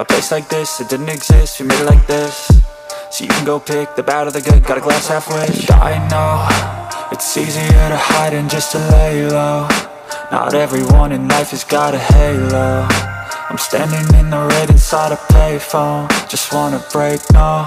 A place like this, it didn't exist, we made it like this. So you can go pick the bad or the good, got a glass halfway I know, it's easier to hide than just to lay low Not everyone in life has got a halo. I'm standing in the red inside a payphone. Just wanna break, no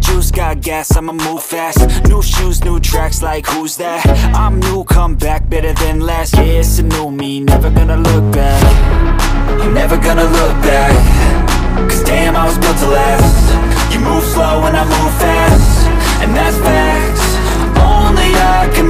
Juice, got gas, I'ma move fast. New shoes, new tracks, like who's that? I'm new, come back, better than last. Yeah, it's a new me, never gonna look back. I'm never gonna look back. Cause damn, I was built to last. You move slow and I move fast. And that's facts. Only I can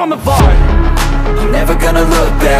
on the vibe I'm never gonna look back.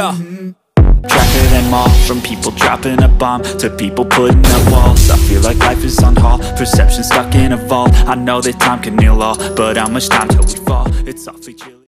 Go. Tracker them all From people dropping a bomb To people putting up walls I feel like life is on hold Perception stuck in a vault I know that time can heal all But how much time till we fall? It's awfully chilly